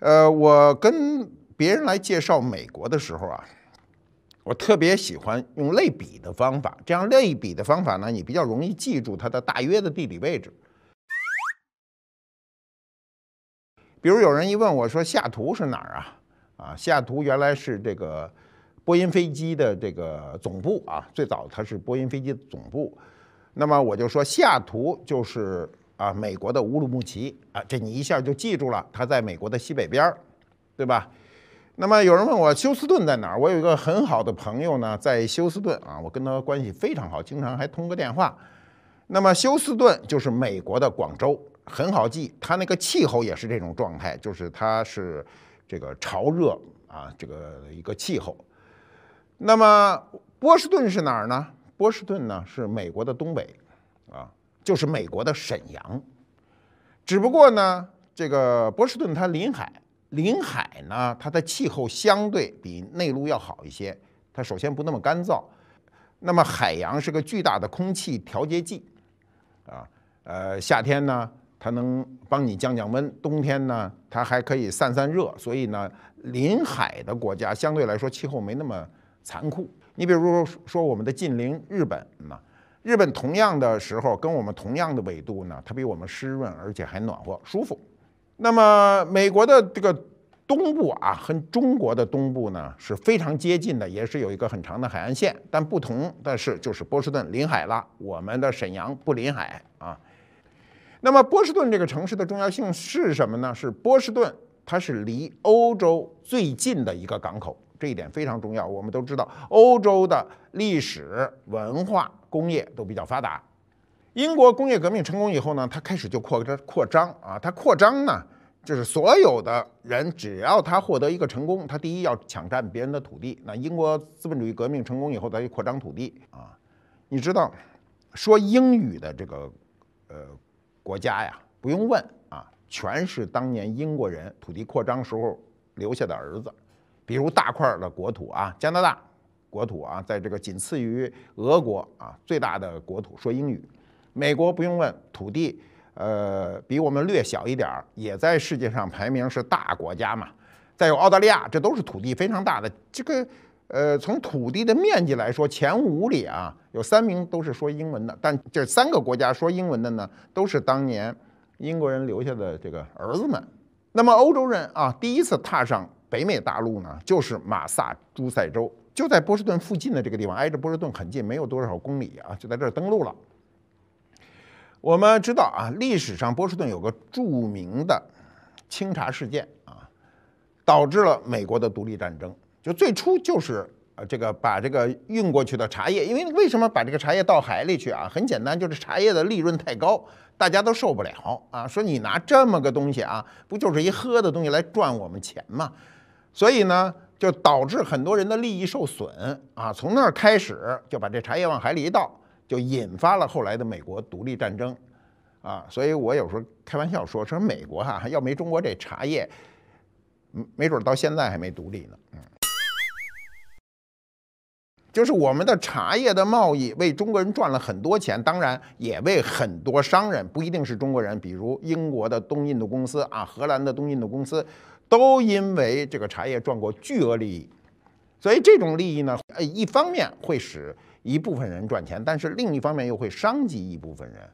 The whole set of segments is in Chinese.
呃，我跟别人来介绍美国的时候啊，我特别喜欢用类比的方法。这样类比的方法呢，你比较容易记住它的大约的地理位置。比如有人一问我说：“西雅图是哪儿啊？”啊，西雅图原来是这个波音飞机的这个总部啊，最早它是波音飞机的总部。那么我就说西雅图就是啊美国的乌鲁木齐啊，这你一下就记住了，它在美国的西北边儿，对吧？那么有人问我休斯顿在哪儿？我有一个很好的朋友呢，在休斯顿啊，我跟他关系非常好，经常还通个电话。那么休斯顿就是美国的广州。很好记，它那个气候也是这种状态，就是它是这个潮热啊，这个一个气候。那么波士顿是哪儿呢？波士顿呢是美国的东北啊，就是美国的沈阳。只不过呢，这个波士顿它临海，临海呢它的气候相对比内陆要好一些，它首先不那么干燥，那么海洋是个巨大的空气调节剂啊，呃夏天呢。它能帮你降降温，冬天呢，它还可以散散热，所以呢，临海的国家相对来说气候没那么残酷。你比如说说我们的近邻日本呢，日本同样的时候跟我们同样的纬度呢，它比我们湿润，而且还暖和舒服。那么美国的这个东部啊，和中国的东部呢是非常接近的，也是有一个很长的海岸线，但不同的是就是波士顿临海了，我们的沈阳不临海啊。那么波士顿这个城市的重要性是什么呢？是波士顿，它是离欧洲最近的一个港口，这一点非常重要。我们都知道，欧洲的历史文化、工业都比较发达。英国工业革命成功以后呢，它开始就扩张扩张啊，它扩张呢，就是所有的人只要他获得一个成功，他第一要抢占别人的土地。那英国资本主义革命成功以后，他就扩张土地啊。你知道，说英语的这个呃。国家呀，不用问啊，全是当年英国人土地扩张时候留下的儿子，比如大块的国土啊，加拿大国土啊，在这个仅次于俄国啊最大的国土说英语，美国不用问，土地呃比我们略小一点儿，也在世界上排名是大国家嘛，再有澳大利亚，这都是土地非常大的，这个呃从土地的面积来说，前五里啊。有三名都是说英文的，但这三个国家说英文的呢，都是当年英国人留下的这个儿子们。那么欧洲人啊，第一次踏上北美大陆呢，就是马萨诸塞州，就在波士顿附近的这个地方，挨着波士顿很近，没有多少公里啊，就在这儿登陆了。我们知道啊，历史上波士顿有个著名的清查事件啊，导致了美国的独立战争，就最初就是。呃，这个把这个运过去的茶叶，因为为什么把这个茶叶倒海里去啊？很简单，就是茶叶的利润太高，大家都受不了啊。说你拿这么个东西啊，不就是一喝的东西来赚我们钱吗？所以呢，就导致很多人的利益受损啊。从那儿开始就把这茶叶往海里一倒，就引发了后来的美国独立战争啊。所以我有时候开玩笑说，说美国哈要没中国这茶叶，没准到现在还没独立呢。嗯。就是我们的茶叶的贸易为中国人赚了很多钱，当然也为很多商人，不一定是中国人，比如英国的东印度公司啊，荷兰的东印度公司，都因为这个茶叶赚过巨额利益。所以这种利益呢，呃，一方面会使一部分人赚钱，但是另一方面又会伤及一部分人。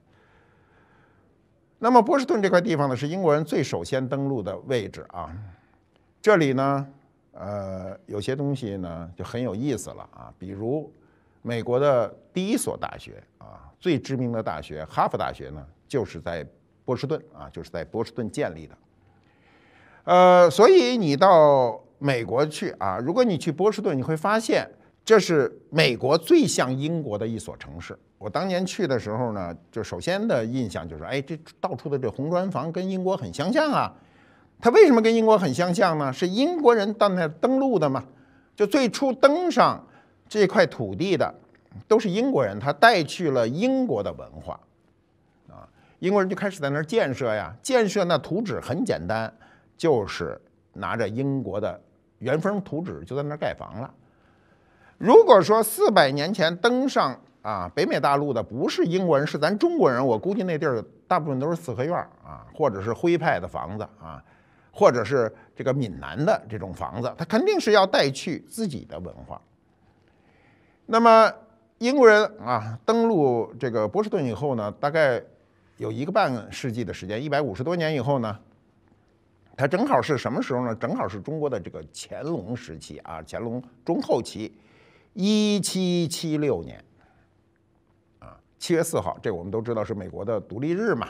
那么波士顿这块地方呢，是英国人最首先登陆的位置啊，这里呢。呃，有些东西呢就很有意思了啊，比如美国的第一所大学啊，最知名的大学哈佛大学呢，就是在波士顿啊，就是在波士顿建立的。呃，所以你到美国去啊，如果你去波士顿，你会发现这是美国最像英国的一所城市。我当年去的时候呢，就首先的印象就是，哎，这到处的这红砖房跟英国很相像啊。它为什么跟英国很相像呢？是英国人到那登陆的嘛？就最初登上这块土地的都是英国人，他带去了英国的文化啊。英国人就开始在那儿建设呀，建设那图纸很简单，就是拿着英国的原封图纸就在那儿盖房了。如果说四百年前登上啊北美大陆的不是英国人，是咱中国人，我估计那地儿大部分都是四合院啊，或者是徽派的房子啊。或者是这个闽南的这种房子，他肯定是要带去自己的文化。那么英国人啊登陆这个波士顿以后呢，大概有一个半世纪的时间，一百五十多年以后呢，它正好是什么时候呢？正好是中国的这个乾隆时期啊，乾隆中后期，一七七六年啊，七月四号，这我们都知道是美国的独立日嘛，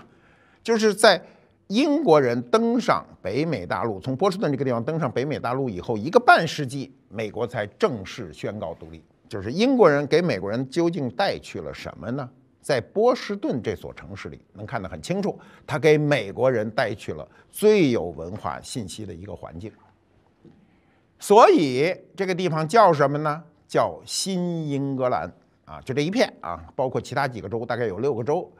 就是在英国人登上北美大陆，从波士顿这个地方登上北美大陆以后，一个半世纪，美国才正式宣告独立。就是英国人给美国人究竟带去了什么呢？在波士顿这所城市里，能看得很清楚，他给美国人带去了最有文化信息的一个环境。所以这个地方叫什么呢？叫新英格兰啊，就这一片啊，包括其他几个州，大概有六个州。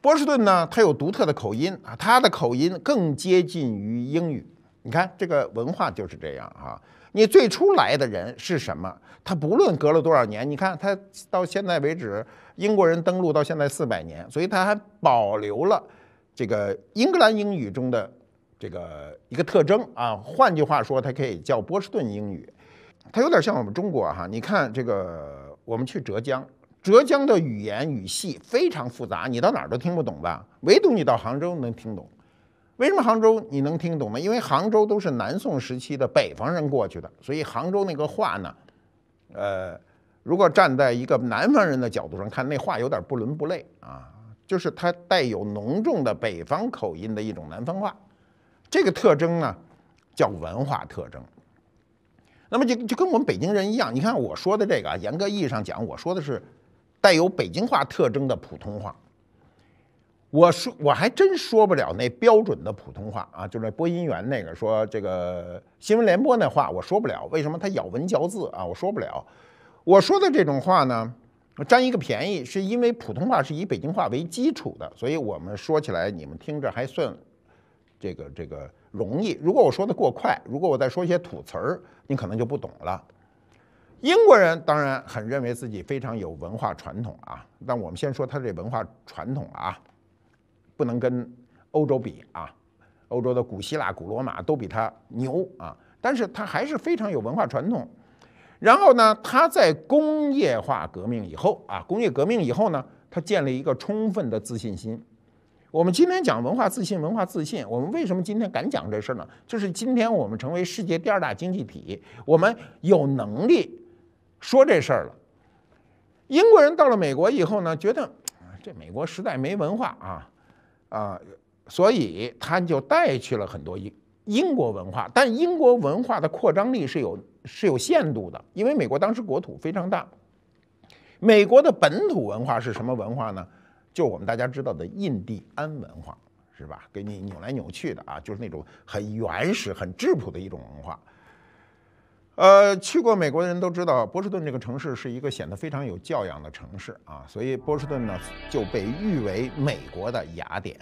波士顿呢，它有独特的口音啊，它的口音更接近于英语。你看这个文化就是这样啊。你最初来的人是什么？他不论隔了多少年，你看他到现在为止，英国人登陆到现在四百年，所以他还保留了这个英格兰英语中的这个一个特征啊。换句话说，它可以叫波士顿英语。它有点像我们中国哈，你看这个我们去浙江，浙江的语言语系非常复杂，你到哪儿都听不懂吧？唯独你到杭州能听懂。为什么杭州你能听懂呢？因为杭州都是南宋时期的北方人过去的，所以杭州那个话呢，呃，如果站在一个南方人的角度上看，那话有点不伦不类啊，就是它带有浓重的北方口音的一种南方话，这个特征呢叫文化特征。那么就就跟我们北京人一样，你看我说的这个，严格意义上讲，我说的是带有北京话特征的普通话。我说我还真说不了那标准的普通话啊，就是播音员那个说这个新闻联播那话，我说不了。为什么他咬文嚼字啊？我说不了。我说的这种话呢，占一个便宜，是因为普通话是以北京话为基础的，所以我们说起来你们听着还算这个这个容易。如果我说的过快，如果我再说一些土词儿，你可能就不懂了。英国人当然很认为自己非常有文化传统啊，但我们先说他这文化传统啊。不能跟欧洲比啊，欧洲的古希腊、古罗马都比它牛啊，但是它还是非常有文化传统。然后呢，它在工业化革命以后啊，工业革命以后呢，它建立一个充分的自信心。我们今天讲文化自信，文化自信，我们为什么今天敢讲这事儿呢？就是今天我们成为世界第二大经济体，我们有能力说这事儿了。英国人到了美国以后呢，觉得这美国实在没文化啊。啊，所以他就带去了很多英英国文化，但英国文化的扩张力是有是有限度的，因为美国当时国土非常大。美国的本土文化是什么文化呢？就我们大家知道的印第安文化，是吧？给你扭来扭去的啊，就是那种很原始、很质朴的一种文化。呃，去过美国的人都知道，波士顿这个城市是一个显得非常有教养的城市啊，所以波士顿呢就被誉为美国的雅典。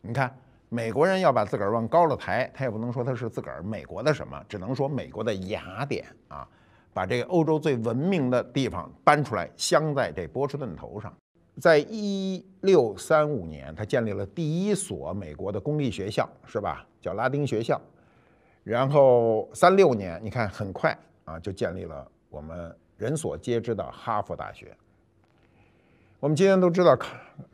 你看，美国人要把自个儿往高了抬，他也不能说他是自个儿美国的什么，只能说美国的雅典啊，把这个欧洲最文明的地方搬出来，镶在这波士顿头上。在一六三五年，他建立了第一所美国的公立学校，是吧？叫拉丁学校。然后三六年，你看很快啊，就建立了我们人所皆知的哈佛大学。我们今天都知道，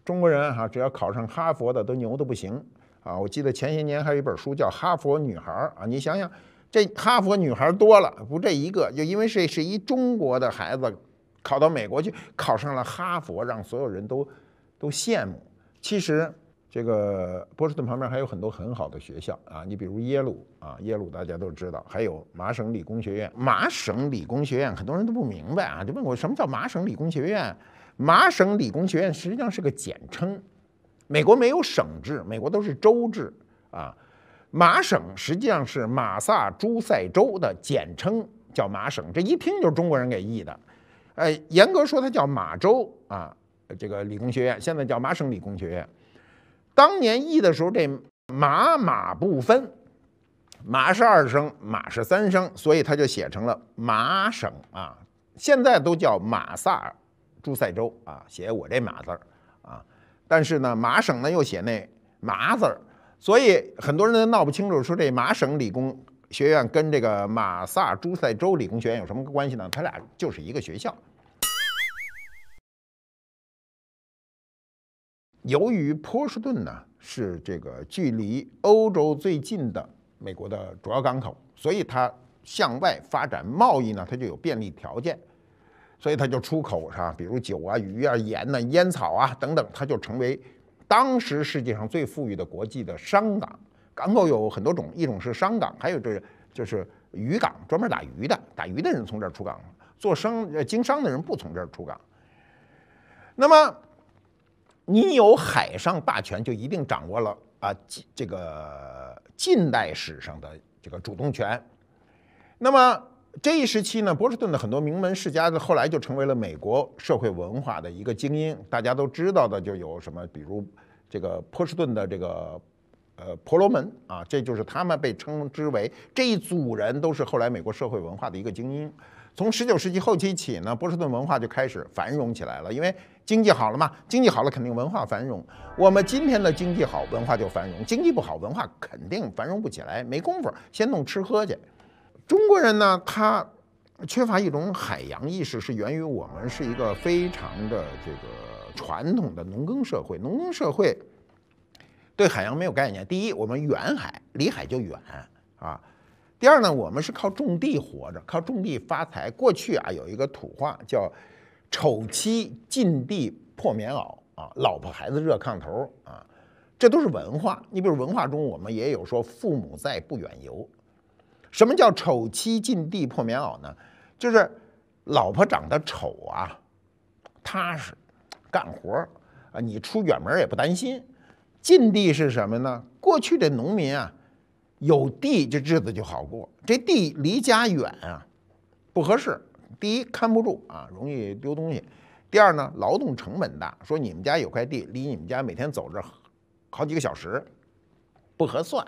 中国人哈，只要考上哈佛的都牛的不行啊！我记得前些年还有一本书叫《哈佛女孩》啊，你想想，这哈佛女孩多了，不这一个，就因为这是一中国的孩子考到美国去，考上了哈佛，让所有人都都羡慕。其实。这个波士顿旁边还有很多很好的学校啊，你比如耶鲁啊，耶鲁大家都知道，还有麻省理工学院。麻省理工学院很多人都不明白啊，就问我什么叫麻省理工学院？麻省理工学院实际上是个简称。美国没有省制，美国都是州制啊。麻省实际上是马萨诸塞州的简称，叫麻省。这一听就是中国人给译的。呃，严格说它叫马州啊，这个理工学院现在叫麻省理工学院。当年译的时候，这马马不分，马是二声，马是三声，所以他就写成了马省啊。现在都叫马萨诸塞州啊，写我这马字儿啊。但是呢，马省呢又写那麻字儿，所以很多人都闹不清楚，说这麻省理工学院跟这个马萨诸塞州理工学院有什么关系呢？他俩就是一个学校。由于波士顿呢是这个距离欧洲最近的美国的主要港口，所以它向外发展贸易呢，它就有便利条件，所以它就出口是吧？比如酒啊、鱼啊、盐呐、烟草啊等等，它就成为当时世界上最富裕的国际的商港。港口有很多种，一种是商港，还有这就是渔港，专门打鱼的，打鱼的人从这儿出港，做商呃经商的人不从这儿出港。那么。你有海上霸权，就一定掌握了啊，这个近代史上的这个主动权。那么这一时期呢，波士顿的很多名门世家，后来就成为了美国社会文化的一个精英。大家都知道的就有什么，比如这个波士顿的这个呃婆罗门啊，这就是他们被称之为这一组人都是后来美国社会文化的一个精英。从十九世纪后期起呢，波士顿文化就开始繁荣起来了，因为经济好了嘛，经济好了肯定文化繁荣。我们今天的经济好，文化就繁荣；经济不好，文化肯定繁荣不起来，没工夫先弄吃喝去。中国人呢，他缺乏一种海洋意识，是源于我们是一个非常的这个传统的农耕社会，农耕社会对海洋没有概念。第一，我们远海，离海就远啊。第二呢，我们是靠种地活着，靠种地发财。过去啊，有一个土话叫“丑妻近地破棉袄”啊，老婆孩子热炕头啊，这都是文化。你比如文化中，我们也有说“父母在，不远游”。什么叫“丑妻近地破棉袄”呢？就是老婆长得丑啊，踏实，干活啊，你出远门也不担心。近地是什么呢？过去的农民啊。有地，这日子就好过。这地离家远啊，不合适。第一，看不住啊，容易丢东西；第二呢，劳动成本大。说你们家有块地，离你们家每天走着好几个小时，不合算。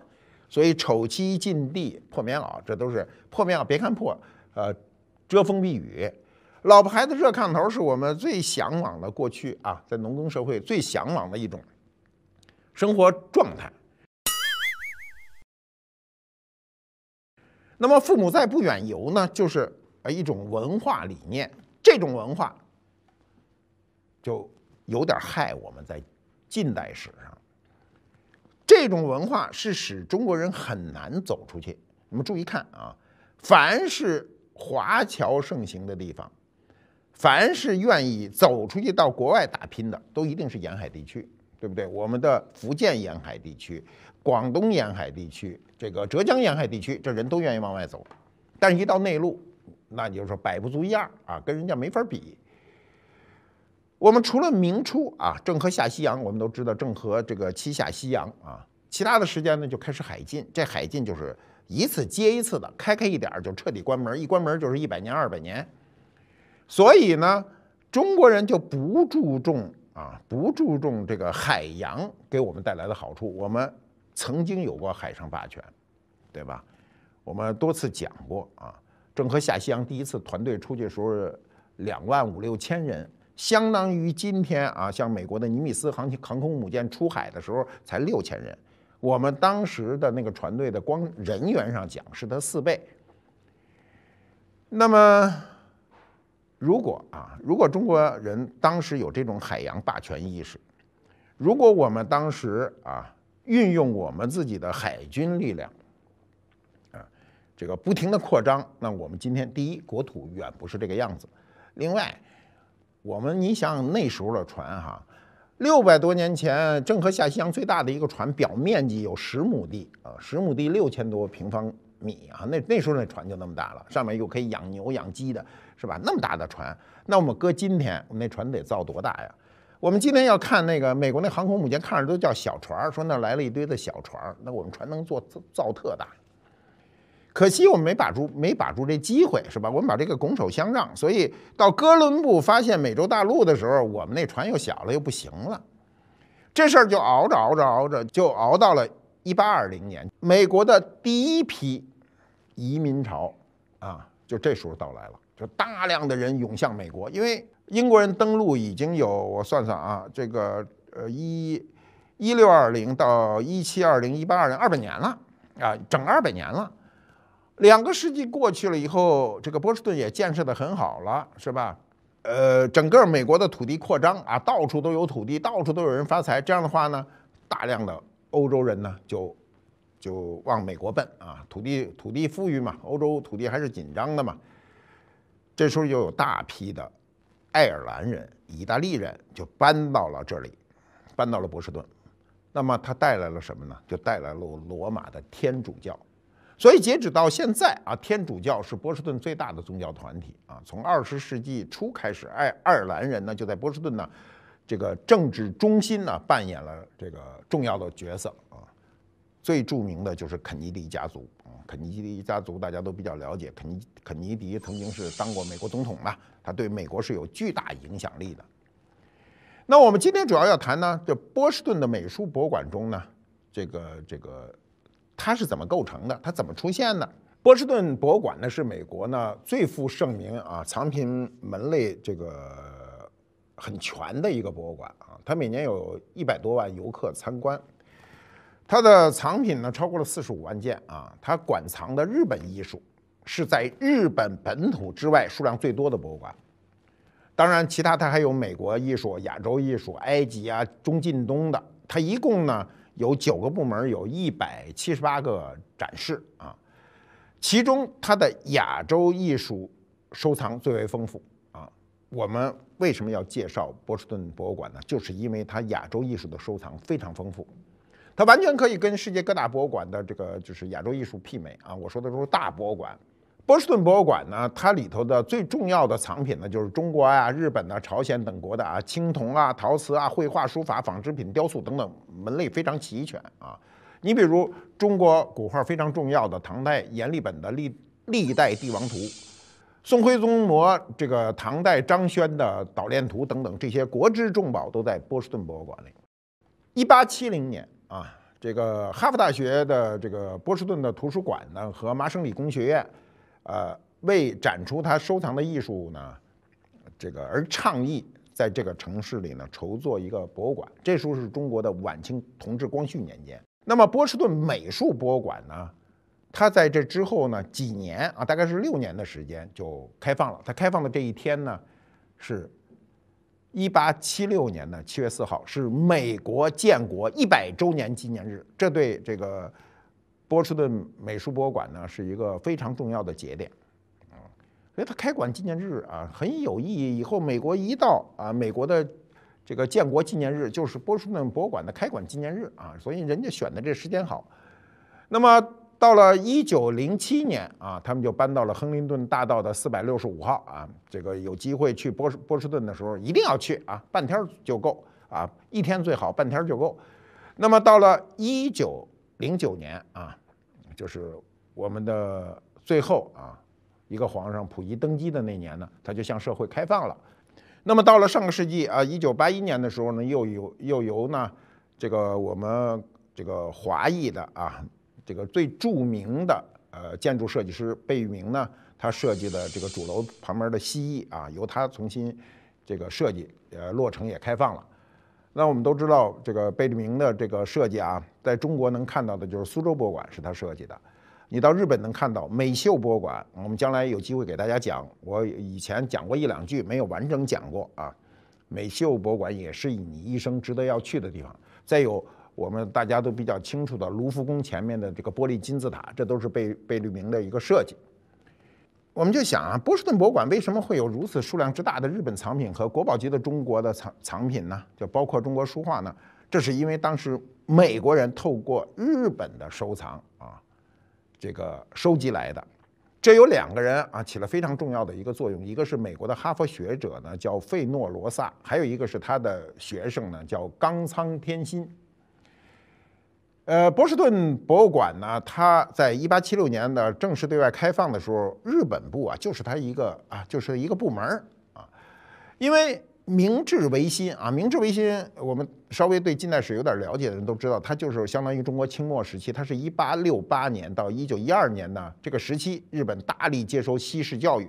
所以，丑妻近地破棉袄，这都是破棉袄。别看破，呃，遮风避雨。老婆孩子热炕头，是我们最向往的过去啊，在农耕社会最向往的一种生活状态。那么父母在不远游呢，就是啊一种文化理念，这种文化就有点害我们在近代史上。这种文化是使中国人很难走出去。你们注意看啊，凡是华侨盛行的地方，凡是愿意走出去到国外打拼的，都一定是沿海地区，对不对？我们的福建沿海地区。广东沿海地区，这个浙江沿海地区，这人都愿意往外走，但是一到内陆，那你就说百不足一二啊，跟人家没法比。我们除了明初啊，郑和下西洋，我们都知道郑和这个七下西洋啊，其他的时间呢就开始海禁，这海禁就是一次接一次的，开开一点就彻底关门，一关门就是一百年、二百年。所以呢，中国人就不注重啊，不注重这个海洋给我们带来的好处，我们。曾经有过海上霸权，对吧？我们多次讲过啊。郑和下西洋第一次团队出去的时候，两万五六千人，相当于今天啊，像美国的尼米斯航航空母舰出海的时候才六千人。我们当时的那个船队的光人员上讲是他四倍。那么，如果啊，如果中国人当时有这种海洋霸权意识，如果我们当时啊。运用我们自己的海军力量，这个不停的扩张。那我们今天第一国土远不是这个样子。另外，我们你想想那时候的船哈，六百多年前郑和下西洋最大的一个船，表面积有十亩地啊，十亩地六千多平方米啊。那那时候那船就那么大了，上面又可以养牛养鸡的，是吧？那么大的船，那我们搁今天，我们那船得造多大呀？我们今天要看那个美国那航空母舰，看着都叫小船说那来了一堆的小船那我们船能做造特大。可惜我们没把住，没把住这机会，是吧？我们把这个拱手相让，所以到哥伦布发现美洲大陆的时候，我们那船又小了，又不行了。这事儿就熬着熬着熬着，就熬到了一八二零年，美国的第一批移民潮啊，就这时候到来了，就大量的人涌向美国，因为。英国人登陆已经有，我算算啊，这个呃一一六二零到一七二零一八二零二百年了啊，整二百年了。两个世纪过去了以后，这个波士顿也建设的很好了，是吧？呃，整个美国的土地扩张啊，到处都有土地，到处都有人发财。这样的话呢，大量的欧洲人呢就就往美国奔啊，土地土地富裕嘛，欧洲土地还是紧张的嘛。这时候又有大批的爱尔兰人、意大利人就搬到了这里，搬到了波士顿。那么它带来了什么呢？就带来了罗马的天主教。所以截止到现在啊，天主教是波士顿最大的宗教团体啊。从二十世纪初开始，爱爱尔兰人呢就在波士顿呢这个政治中心呢扮演了这个重要的角色啊。最著名的就是肯尼迪家族啊，肯尼迪家族大家都比较了解，肯尼肯尼迪曾经是当过美国总统嘛，他对美国是有巨大影响力的。那我们今天主要要谈呢，这波士顿的美术博物馆中呢，这个这个。它是怎么构成的？它怎么出现的？波士顿博物馆呢，是美国呢最负盛名啊，藏品门类这个很全的一个博物馆啊。它每年有一百多万游客参观，它的藏品呢超过了四十五万件啊。它馆藏的日本艺术是在日本本土之外数量最多的博物馆。当然，其他它还有美国艺术、亚洲艺术、埃及啊、中近东的。它一共呢。有九个部门，有一百七十八个展示啊，其中它的亚洲艺术收藏最为丰富啊。我们为什么要介绍波士顿博物馆呢？就是因为它亚洲艺术的收藏非常丰富，它完全可以跟世界各大博物馆的这个就是亚洲艺术媲美啊。我说的都是大博物馆。波士顿博物馆呢，它里头的最重要的藏品呢，就是中国啊、日本啊、朝鲜等国的啊青铜啊、陶瓷啊、绘画、书法、纺织品、雕塑等等门类非常齐全啊。你比如中国古画非常重要的唐代阎立本的《历历代帝王图》，宋徽宗模这个唐代张轩的《捣练图》等等这些国之重宝都在波士顿博物馆里。一八七零年啊，这个哈佛大学的这个波士顿的图书馆呢和麻省理工学院。呃，为展出他收藏的艺术呢，这个而倡议在这个城市里呢筹做一个博物馆。这时候是中国的晚清同治、光绪年间。那么波士顿美术博物馆呢，它在这之后呢几年啊，大概是六年的时间就开放了。它开放的这一天呢，是一八七六年的七月四号，是美国建国一百周年纪念日。这对这个。波士顿美术博物馆呢是一个非常重要的节点，啊，所以它开馆纪念日啊很有意义。以后美国一到啊，美国的这个建国纪念日就是波士顿博物馆的开馆纪念日啊，所以人家选的这时间好。那么到了一九零七年啊，他们就搬到了亨林顿大道的四百六十五号啊，这个有机会去波士波士顿的时候一定要去啊，半天就够啊，一天最好，半天就够。那么到了一九零九年啊，就是我们的最后啊，一个皇上溥仪登基的那年呢，他就向社会开放了。那么到了上个世纪啊，一九八一年的时候呢，又有又由呢这个我们这个华裔的啊，这个最著名的呃建筑设计师贝聿铭呢，他设计的这个主楼旁边的西翼啊，由他重新这个设计呃落成也开放了。那我们都知道，这个贝聿铭的这个设计啊，在中国能看到的就是苏州博物馆是他设计的。你到日本能看到美秀博物馆，我们将来有机会给大家讲。我以前讲过一两句，没有完整讲过啊。美秀博物馆也是你一生值得要去的地方。再有，我们大家都比较清楚的卢浮宫前面的这个玻璃金字塔，这都是贝贝聿铭的一个设计。我们就想啊，波士顿博物馆为什么会有如此数量之大的日本藏品和国宝级的中国的藏藏品呢？就包括中国书画呢？这是因为当时美国人透过日本的收藏啊，这个收集来的。这有两个人啊起了非常重要的一个作用，一个是美国的哈佛学者呢，叫费诺罗萨，还有一个是他的学生呢，叫冈仓天心。呃，波士顿博物馆呢，它在一八七六年的正式对外开放的时候，日本部啊就是它一个啊就是一个部门啊，因为明治维新啊，明治维新，我们稍微对近代史有点了解的人都知道，它就是相当于中国清末时期，它是一八六八年到一九一二年呢这个时期，日本大力接收西式教育，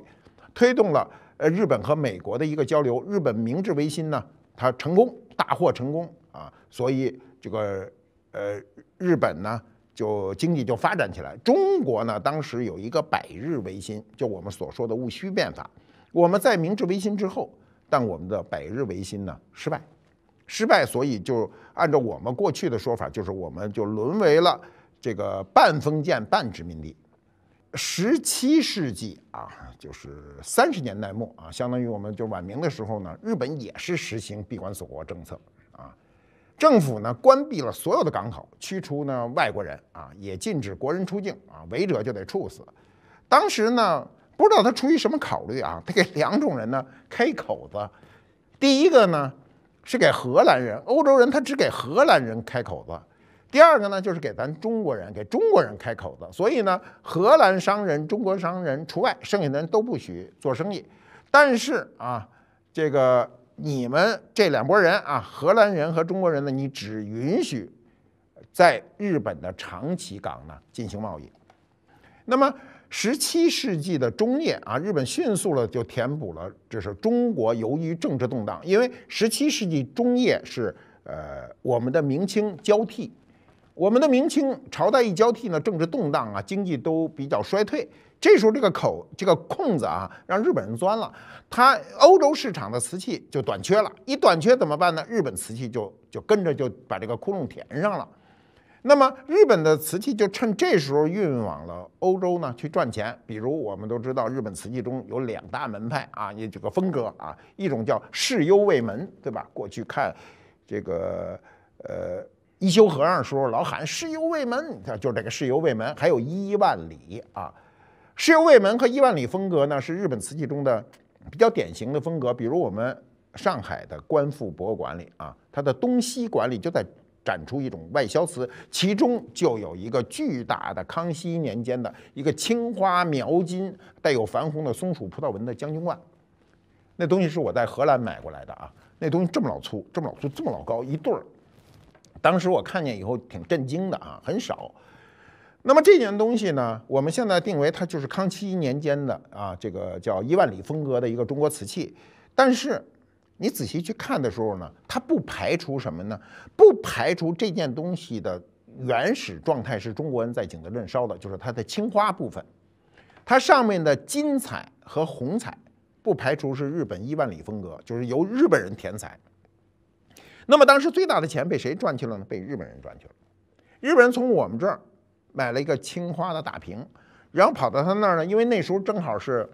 推动了呃日本和美国的一个交流，日本明治维新呢它成功大获成功啊，所以。这个呃日本呢就经济就发展起来。中国呢当时有一个百日维新，就我们所说的戊戌变法。我们在明治维新之后，但我们的百日维新呢失败，失败，所以就按照我们过去的说法，就是我们就沦为了这个半封建半殖民地。十七世纪啊，就是三十年代末啊，相当于我们就晚明的时候呢，日本也是实行闭关锁国政策，政府呢关闭了所有的港口，驱除呢外国人啊，也禁止国人出境啊，违者就得处死。当时呢，不知道他出于什么考虑啊，他给两种人呢开口子，第一个呢是给荷兰人、欧洲人，他只给荷兰人开口子。第二个呢，就是给咱中国人，给中国人开口子，所以呢，荷兰商人、中国商人除外，剩下的人都不许做生意。但是啊，这个你们这两拨人啊，荷兰人和中国人呢，你只允许在日本的长崎港呢进行贸易。那么，十七世纪的中叶啊，日本迅速的就填补了，这是中国由于政治动荡，因为十七世纪中叶是呃我们的明清交替。我们的明清朝代一交替呢，政治动荡啊，经济都比较衰退。这时候这个口这个空子啊，让日本人钻了。它欧洲市场的瓷器就短缺了，一短缺怎么办呢？日本瓷器就就跟着就把这个窟窿填上了。那么日本的瓷器就趁这时候运往了欧洲呢，去赚钱。比如我们都知道，日本瓷器中有两大门派啊，也这个风格啊，一种叫世幽卫门，对吧？过去看这个呃。一休和尚的时候老喊世幽卫门，就这个世幽卫门，还有一万里啊。世幽卫门和伊万里风格呢，是日本瓷器中的比较典型的风格。比如我们上海的观复博物馆里啊，它的东西馆里就在展出一种外销瓷，其中就有一个巨大的康熙年间的一个青花描金、带有矾红的松鼠葡萄纹的将军罐。那东西是我在荷兰买过来的啊，那东西这么老粗，这么老粗，这么老高，一对儿。当时我看见以后挺震惊的啊，很少。那么这件东西呢，我们现在定为它就是康熙年间的啊，这个叫一万里风格的一个中国瓷器。但是你仔细去看的时候呢，它不排除什么呢？不排除这件东西的原始状态是中国人在景德镇烧的，就是它的青花部分，它上面的金彩和红彩不排除是日本一万里风格，就是由日本人填彩。那么当时最大的钱被谁赚去了呢？被日本人赚去了。日本人从我们这儿买了一个青花的大瓶，然后跑到他那儿呢，因为那时候正好是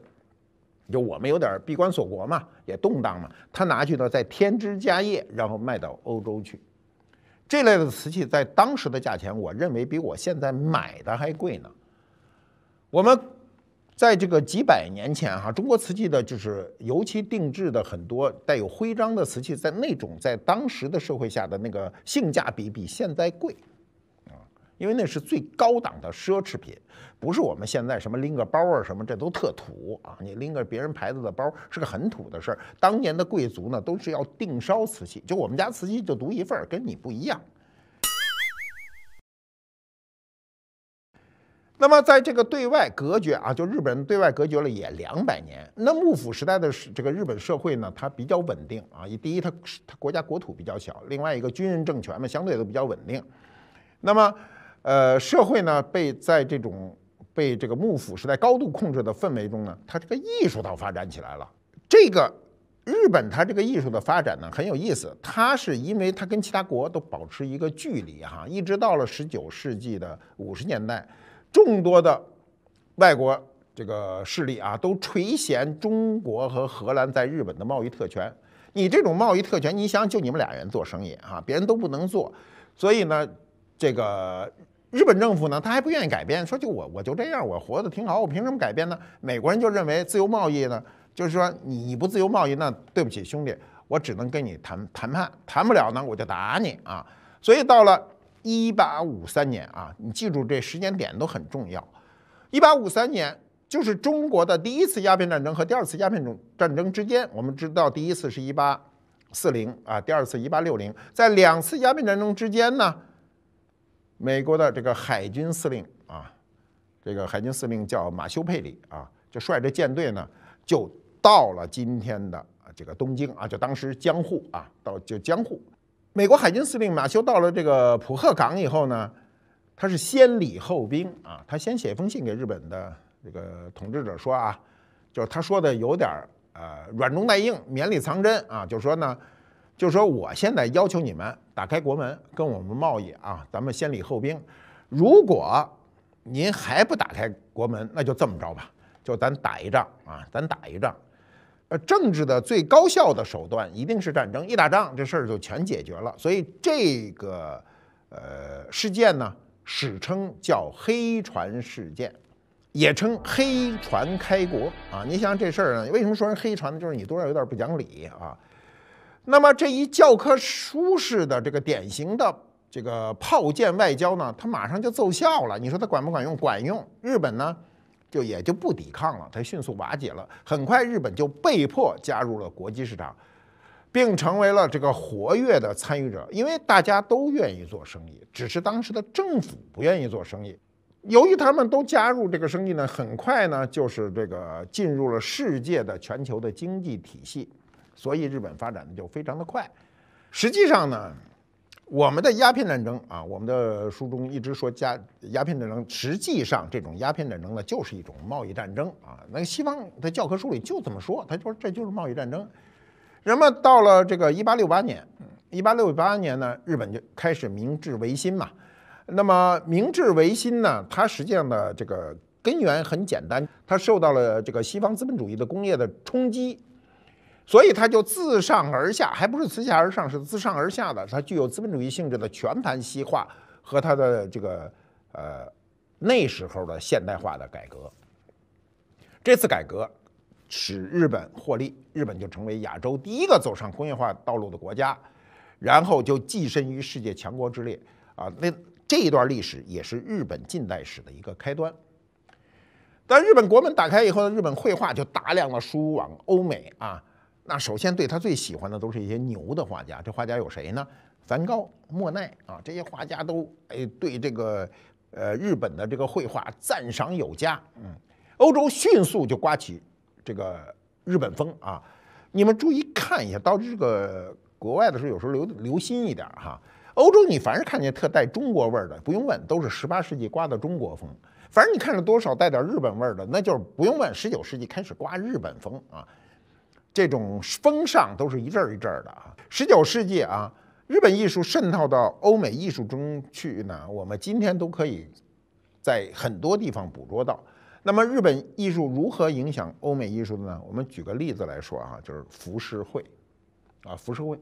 就我们有点闭关锁国嘛，也动荡嘛，他拿去呢再添枝加叶，然后卖到欧洲去。这类的瓷器在当时的价钱，我认为比我现在买的还贵呢。我们。在这个几百年前，哈，中国瓷器的就是尤其定制的很多带有徽章的瓷器，在那种在当时的社会下的那个性价比比现在贵，因为那是最高档的奢侈品，不是我们现在什么拎个包啊什么，这都特土啊，你拎个别人牌子的包是个很土的事儿。当年的贵族呢，都是要定烧瓷器，就我们家瓷器就独一份儿，跟你不一样。那么，在这个对外隔绝啊，就日本人对外隔绝了也两百年。那幕府时代的这个日本社会呢，它比较稳定啊。第一，它它国家国土比较小；另外一个军人政权嘛，相对都比较稳定。那么，呃，社会呢被在这种被这个幕府时代高度控制的氛围中呢，它这个艺术倒发展起来了。这个日本它这个艺术的发展呢很有意思，它是因为它跟其他国都保持一个距离哈，一直到了十九世纪的五十年代。众多的外国这个势力啊，都垂涎中国和荷兰在日本的贸易特权。你这种贸易特权，你想就你们俩人做生意啊，别人都不能做。所以呢，这个日本政府呢，他还不愿意改变，说就我我就这样，我活得挺好，我凭什么改变呢？美国人就认为自由贸易呢，就是说你不自由贸易，那对不起兄弟，我只能跟你谈谈判，谈不了呢，我就打你啊。所以到了。一八五三年啊，你记住这时间点都很重要。一八五三年就是中国的第一次鸦片战争和第二次鸦片战战争之间。我们知道第一次是一八四零啊，第二次一八六零，在两次鸦片战争之间呢，美国的这个海军司令啊，这个海军司令叫马修佩里啊，就率着舰队呢，就到了今天的这个东京啊，就当时江户啊，到就江户。美国海军司令马修到了这个浦贺港以后呢，他是先礼后兵啊，他先写一封信给日本的这个统治者说啊，就是他说的有点呃软中带硬，绵里藏针啊，就说呢，就说我现在要求你们打开国门跟我们贸易啊，咱们先礼后兵，如果您还不打开国门，那就这么着吧，就咱打一仗啊，咱打一仗。呃，政治的最高效的手段一定是战争，一打仗这事儿就全解决了。所以这个呃事件呢，史称叫黑船事件，也称黑船开国啊。你想这事儿呢，为什么说人黑船呢？就是你多少有点不讲理啊。那么这一教科书式的这个典型的这个炮舰外交呢，它马上就奏效了。你说它管不管用？管用。日本呢？就也就不抵抗了，它迅速瓦解了。很快，日本就被迫加入了国际市场，并成为了这个活跃的参与者。因为大家都愿意做生意，只是当时的政府不愿意做生意。由于他们都加入这个生意呢，很快呢就是这个进入了世界的全球的经济体系，所以日本发展的就非常的快。实际上呢。我们的鸦片战争啊，我们的书中一直说鸦鸦片战争，实际上这种鸦片战争呢，就是一种贸易战争啊。那西方的教科书里就这么说，他说这就是贸易战争。那么到了这个一八六八年，一八六八年呢，日本就开始明治维新嘛。那么明治维新呢，它实际上的这个根源很简单，它受到了这个西方资本主义的工业的冲击。所以它就自上而下，还不是自下而上，是自上而下的。它具有资本主义性质的全盘西化和它的这个呃那时候的现代化的改革。这次改革使日本获利，日本就成为亚洲第一个走上工业化道路的国家，然后就跻身于世界强国之列啊。那这一段历史也是日本近代史的一个开端。当日本国门打开以后呢，日本绘画就大量的输往欧美啊。那首先对他最喜欢的都是一些牛的画家，这画家有谁呢？梵高、莫奈啊，这些画家都哎对这个呃日本的这个绘画赞赏有加。嗯，欧洲迅速就刮起这个日本风啊！你们注意看一下，到这个国外的时候，有时候留留心一点哈。欧洲你凡是看见特带中国味儿的，不用问，都是十八世纪刮的中国风；反正你看着多少带点日本味儿的，那就是不用问，十九世纪开始刮日本风啊。这种风尚都是一阵儿一阵儿的啊。十九世纪啊，日本艺术渗透到欧美艺术中去呢，我们今天都可以在很多地方捕捉到。那么，日本艺术如何影响欧美艺术的呢？我们举个例子来说啊，就是浮世绘啊，浮世绘。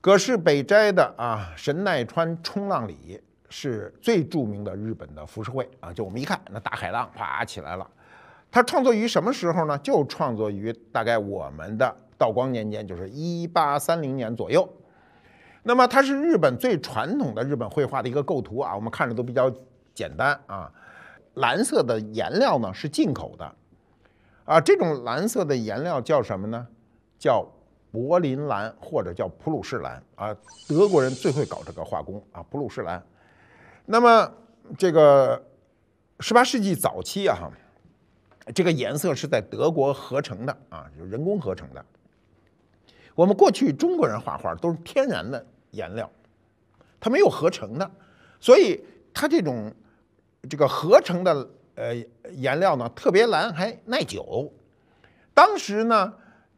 葛饰北斋的啊神奈川冲浪里是最著名的日本的浮世绘啊，就我们一看那大海浪啪起来了。它创作于什么时候呢？就创作于大概我们的道光年间，就是一八三零年左右。那么它是日本最传统的日本绘画的一个构图啊，我们看着都比较简单啊。蓝色的颜料呢是进口的啊，这种蓝色的颜料叫什么呢？叫柏林蓝或者叫普鲁士蓝啊。德国人最会搞这个画工啊，普鲁士蓝。那么这个十八世纪早期啊。这个颜色是在德国合成的啊，就人工合成的。我们过去中国人画画都是天然的颜料，它没有合成的，所以它这种这个合成的呃颜料呢特别蓝，还耐久。当时呢，